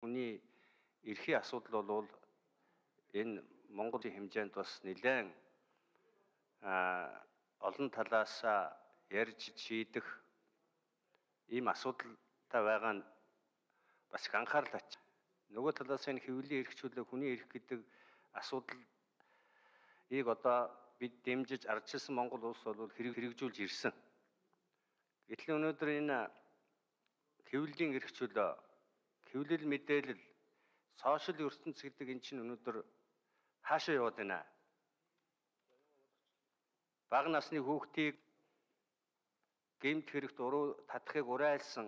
Хүний эрхийн асуудал бол энэ Монголын хэмжээнд бас нэлээд а олон талаас ярьж шийдэх ийм асуудалтай байгаа нь бас их анхаарал тач. Нөгөө талаас энэ хэвлэлийн эрхчлөлөө хүний эрх гэдэг асуудал ийг одоо бид дэмжиж ардчилсан Монгол улс бол хэрэг хэрэгжүүлж ирсэн. Гэтэл өнөөдөр энэ хэвлэлийн эрхчлөлөө хэвлэл мэдээлэл сошиал ертөнц гэдэг эн чинь өнөөдөр хаашаа яваад байна. Бага насны хүүхдийг гэмт хэрэгт уруу татахыг урайлсан,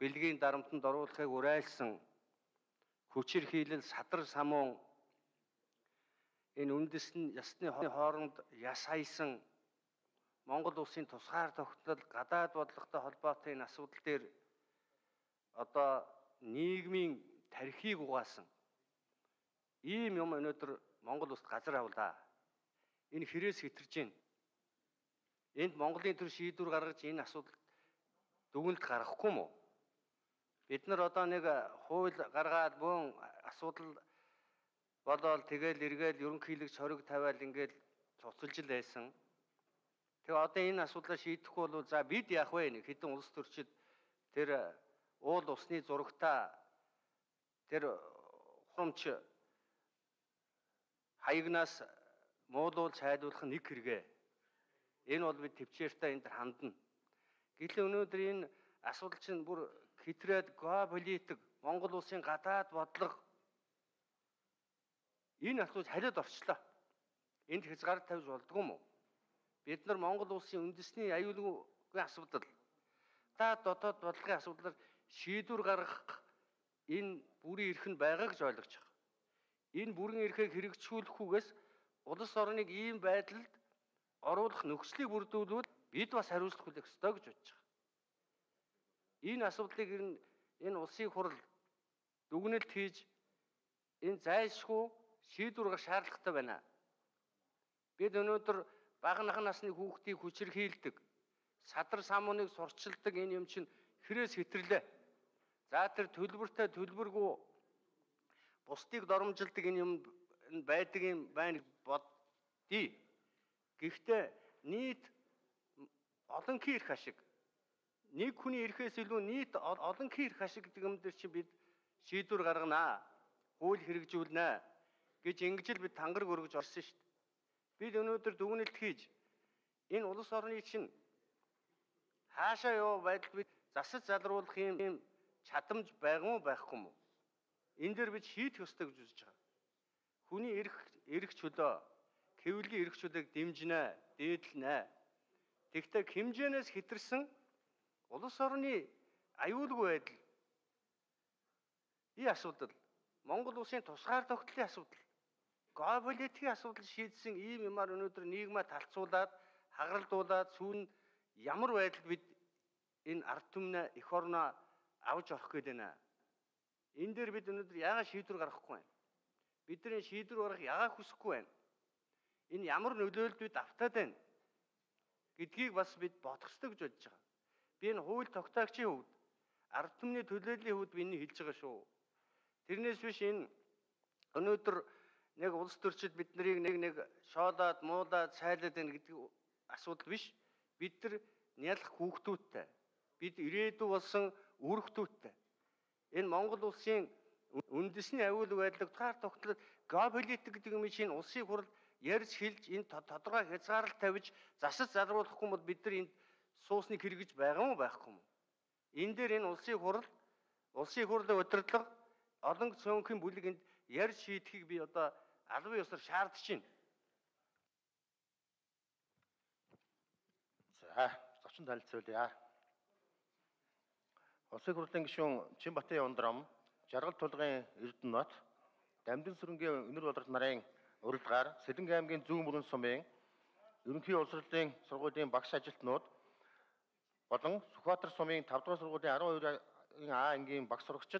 бэлгийн дарамтанд оруулахыг урайлсан, хүчээр хийлэл садар самуун энэ үндэсний ясны хооронд яс хайсан Монгол улсын тусгаар тогтнол гадаад бодлоготой холбоотой энэ асуудал дээр одоо нийгмийн тархийг угаасан ийм юм өнөөдөр Монгол улсад газар авлаа. Энэ хэрээс хэтэрж байна. Энд Монголын төр шийдвэр гаргаж энэ асуудал дүгнэлт гаргахгүй мó? Бид нар одоо нэг хууль гаргаад бөөн асуудал болоод тэгэл эргээл ерөнхийлөгч хориг тавиал ингээл цуцалж л байсан. Тэгээ одоо энэ асуудлаа шийдэхгүй бол за бид яах вэ? Хэдэн улс төрчид тэр уул усны зурагтаа тэр хурамч хаягнаас муулуулж хайдуулах нэг хэрэгэ. Энэ бол бид төвчээртэй энэ хандна. Гэтэл өнөөдөр энэ асуудал чинь бүр хитрээд геополитик Монгол улсын гадаад бодлого энэ асуудал хариад орчлоо. Энд хязгаар тавьж болдгоо юм уу? Бид нар Монгол улсын үндэсний аюулгүй асуудал та дотоод бодлогын асуудлаар шийдвэр гаргах энэ бүрийн эрх нь байгаа гэж ойлгож байгаа. Энэ бүрэн эрхийг хэрэгжүүлэхгүйгээс улс орныг ийм байдалд оруулах нөхцөлийг бүрдүүлвэл бид бас хариуцлага хүлээх ёстой гэж бодож байгаа. Энэ асуудлыг энэ улсын хурал дүгнэлт хийж энэ зайлшгүй шийдвэр гаргах шаардлагатай байна. Бид өнөөдөр бага нахан насны хүүхдийг хүчрхийлдэг, садар самууныг сурчилдаг энэ юм чинь хэрээс хэтэрлээ. За тэр төлбөртэй төлбөргүй бусдыг доромжилдаг энэ юм байдаг юм байна бодъё. Гэхдээ нийт олонхын эрх ашиг нэг хүний эрхээс илүү нийт олонхын эрх ашиг гэдэг юм дээр чи бид шийдвэр гарганаа. Хууль хэрэгжүүлнэ гэж ингэж л бид тангараг өргөж орсон шүү дээ. Бид өнөөдөр дүгнэлт хийж энэ улс орны чинь хаашаа яваа байдал бид засаж залруулах юм чадамж байгаа мó байхгүй мó. Энэ дээр бид шийдэх ёстой гэж үзэж байгаа. Хүний эрх эрх чөлөө, хэвлэлийн эрх чөлөөг дэмжинэ, дээдлэнэ. Тэгвэл хэмжээнээс хэтэрсэн улс орны аюулгүй байдал и асуудал Монгол улсын тусгаар тогтлын асуудал геополитикийн асуудал шийдсэн ийм юмар өнөөдөр нийгмээ талцуулаад хагаралдуулаад сүүн ямар байдалд бид энэ ард түмнээ эх орноо авч орох гээд байна. Энэ дээр бид өнөөдөр яагаад шийдвэр гаргахгүй байна? Бидний шийдвэр гаргах яагаад хүсэхгүй байна? Энэ ямар нөлөөлөлд автаад байна? гэдгийг бас бид бодох ёстой гэж бодож байгаа. Би энэ хууль тогтоогчийн хувьд ард түмний төлөөллийн хувьд би энийг хэлж байгаа шүү. Тэрнээс биш энэ өнөөдөр нэг улс төрчид бид нарыг нэг нэг шоолоод муулаад сайлаад байна гэдэг асуудал биш. Бид нар нялх хүүхдүүдтэй. Бид ирээдүй болсон үүрэгтүүттэй. Энэ Монгол улсын үндэсний аюулгүй байдлыг таар тогтлол геополитик гэдэг юм чинь улсын хурал ярьж хэлж энэ тодорхой хязгаарлалт тавьж засаж залруулахгүй бол бид нар энд суусныг хэрэгж байгаа мó байхгүй мó. Энэ дээр энэ улсын хурал улсын хурлын удирдлага олон цөөнхийн бүлэг энд ярьж шийдэхийг би одоо албан ёсоор шаардж байна. За, зочин танилцуулъя. Улсын хурлын гишүүн Чинбатын Ундрам, Жаргал тулгын Эрдэнэт, Дамдын сүрэнгийн өнөр болрол нарын урилгаар Сэлэнг аймгийн зүүн мөрөн сумын ерөнхий улсролын сургуулийн багш ажилтнууд болон Сүхбаатар сумын 5 дугаар сургуулийн 12 А ангийн багш сурагчид